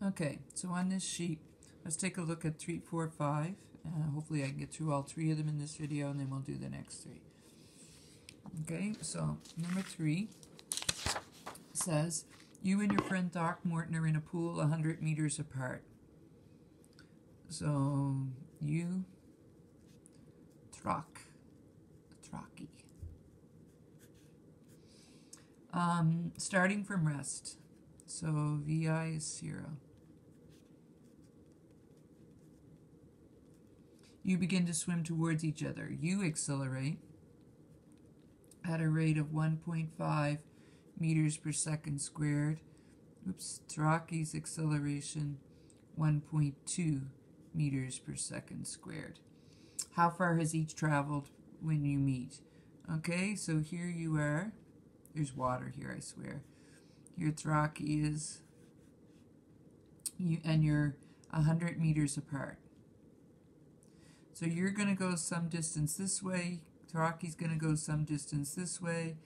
Okay, so on this sheet, let's take a look at 3, 4, 5. Uh, hopefully I can get through all three of them in this video and then we'll do the next three. Okay, so number 3 says, you and your friend Throckmorton are in a pool 100 meters apart. So, you, Throck, Throcky. Um, starting from rest. So, VI is 0. You begin to swim towards each other. You accelerate at a rate of 1.5 meters per second squared. Oops, Throcky's acceleration 1.2 meters per second squared. How far has each traveled when you meet? Okay, so here you are. There's water here, I swear. Here Throcky is, you, and you're 100 meters apart. So you're going to go some distance this way. Throcky's going to go some distance this way.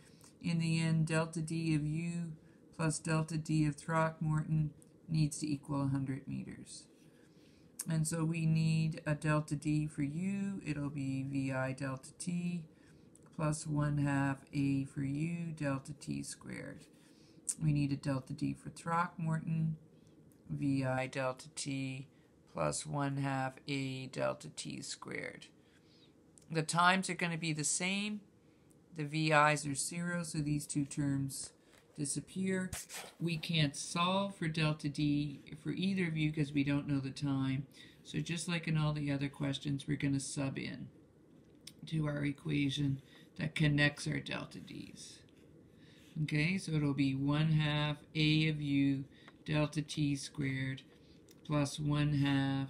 In the end, delta D of U plus delta D of Throckmorton needs to equal 100 meters. And so we need a delta D for U. It'll be VI delta T plus 1 half A for U delta T squared. We need a delta D for Throckmorton. VI delta T plus 1 half a delta t squared. The times are going to be the same. The VI's are 0, so these two terms disappear. We can't solve for delta D for either of you because we don't know the time. So just like in all the other questions, we're going to sub in to our equation that connects our delta D's. Okay, so it'll be 1 half A of U delta T squared plus 1 half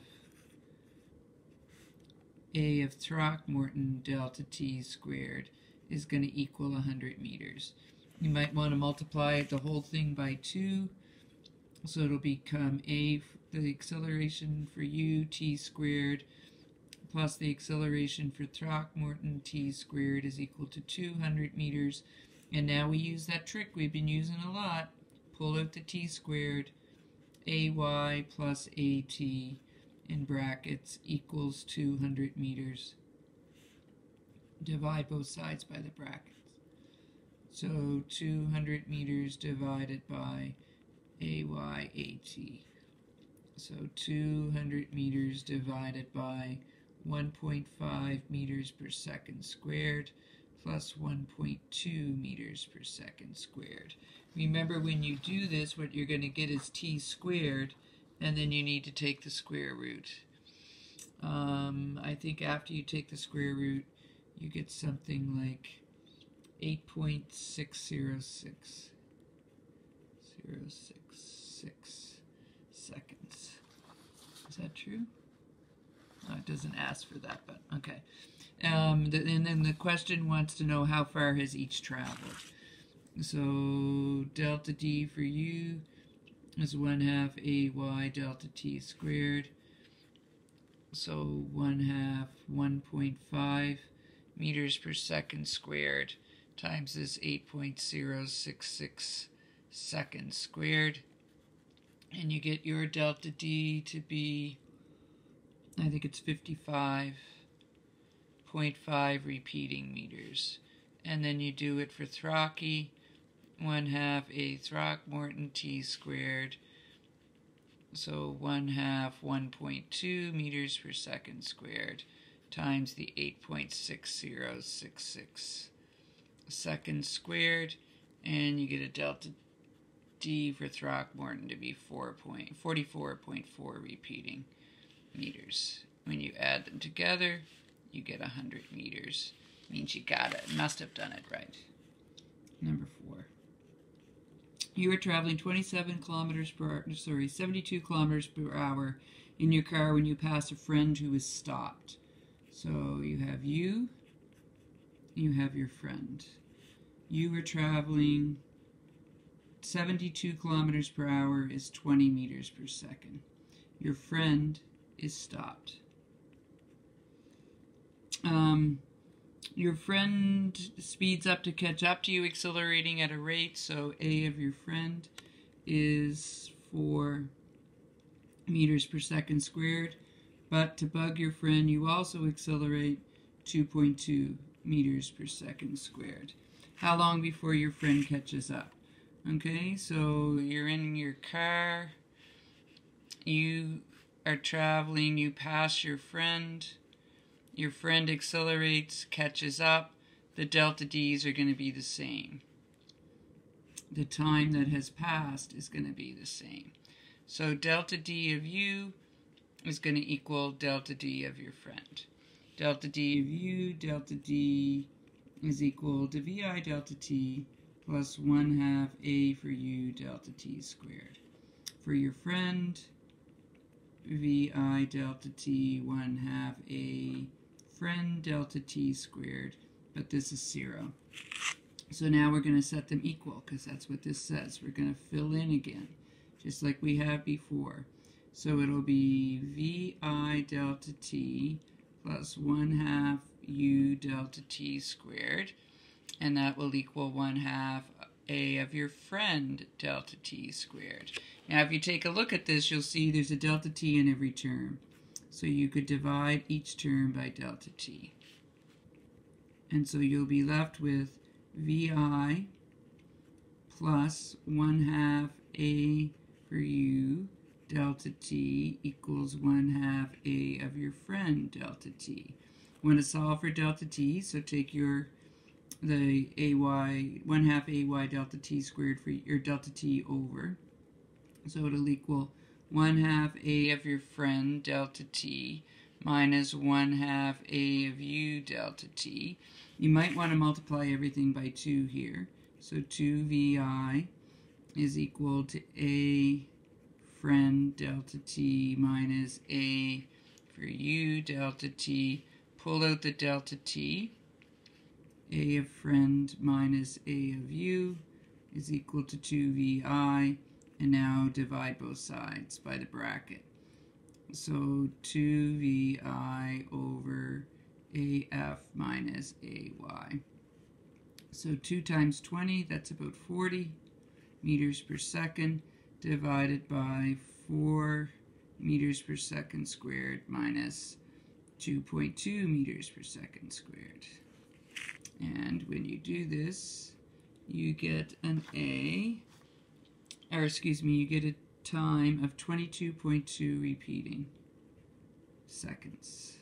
a of Throckmorton delta t squared is going to equal 100 meters. You might want to multiply the whole thing by 2, so it'll become a, the acceleration for u, t squared, plus the acceleration for Throckmorton t squared is equal to 200 meters. And now we use that trick we've been using a lot. Pull out the t squared, ay plus at in brackets equals 200 meters. Divide both sides by the brackets. So 200 meters divided by AYAT. So 200 meters divided by 1.5 meters per second squared plus 1.2 meters per second squared. Remember when you do this, what you're going to get is t squared, and then you need to take the square root. Um, I think after you take the square root, you get something like 8.606. seconds. Is that true? It doesn't ask for that, but okay. Um, the, and then the question wants to know how far has each traveled. So delta D for U is 1 half AY delta T squared. So 1 half 1.5 meters per second squared times this 8.066 seconds squared. And you get your delta D to be, I think it's 55.5 repeating meters. And then you do it for Throcky, 1 half a Throckmorton T squared. So 1 half 1.2 meters per second squared times the 8.6066 seconds squared. And you get a delta D for Throckmorton to be 44.4 repeating meters. When you add them together, you get 100 meters. Means you got it. Must have done it right. Number four. You are traveling 27 kilometers per hour, sorry, 72 kilometers per hour in your car when you pass a friend who is stopped. So you have you, you have your friend. You are traveling 72 kilometers per hour is 20 meters per second. Your friend is stopped. Um, your friend speeds up to catch up to you, accelerating at a rate. So A of your friend is 4 meters per second squared. But to bug your friend, you also accelerate 2.2 meters per second squared. How long before your friend catches up? Okay, so you're in your car, you are traveling, you pass your friend, your friend accelerates, catches up, the delta d's are going to be the same. The time that has passed is going to be the same. So delta d of u is going to equal delta d of your friend. Delta d of u, delta d is equal to vi delta t plus 1 half a for u delta t squared. For your friend, vi delta t 1 half a friend delta t squared, but this is 0. So now we're going to set them equal because that's what this says. We're going to fill in again, just like we have before. So it'll be vi delta t plus 1 half u delta t squared, and that will equal 1 half a of your friend delta t squared. Now if you take a look at this, you'll see there's a delta t in every term. So you could divide each term by delta t. And so you'll be left with vi plus 1 half a for u delta t equals 1 half a of your friend delta t. Want to solve for delta t, so take your the ay 1 half ay delta t squared for your delta t over. So it'll equal 1 half a of your friend delta t minus 1 half a of u delta t. You might want to multiply everything by 2 here. So 2vi is equal to a friend delta t minus a for u delta t. Pull out the delta t. a of friend minus a of u is equal to 2vi. And now divide both sides by the bracket. So 2vi over af minus ay. So 2 times 20, that's about 40 meters per second divided by 4 meters per second squared minus 2.2 meters per second squared. And when you do this, you get an A, or excuse me, you get a time of 22.2 repeating seconds.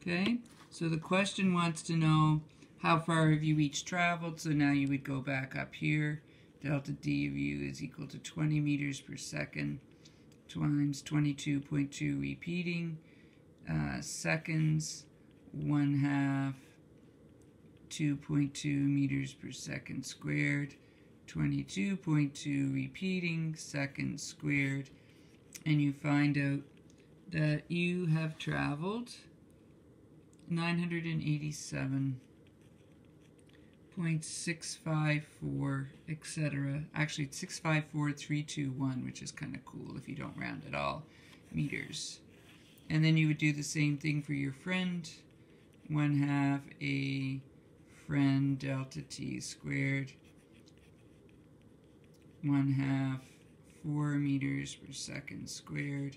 Okay, so the question wants to know how far have you each traveled, so now you would go back up here. Delta d of u is equal to 20 meters per second times 22.2 repeating uh, seconds, 1 half 2.2 meters per second squared, 22.2 repeating seconds squared, and you find out that you have traveled 987.654 etc. Actually, it's 654321, which is kind of cool if you don't round at all, meters. And then you would do the same thing for your friend. 1 half a friend delta t squared. 1 half 4 meters per second squared.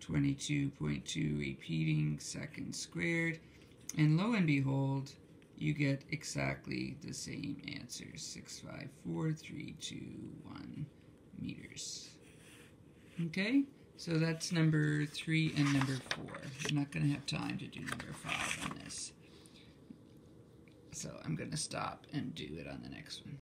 22.2 repeating seconds squared. And lo and behold, you get exactly the same answer, 654321 meters. Okay, so that's number three and number four. I'm not going to have time to do number five on this. So I'm going to stop and do it on the next one.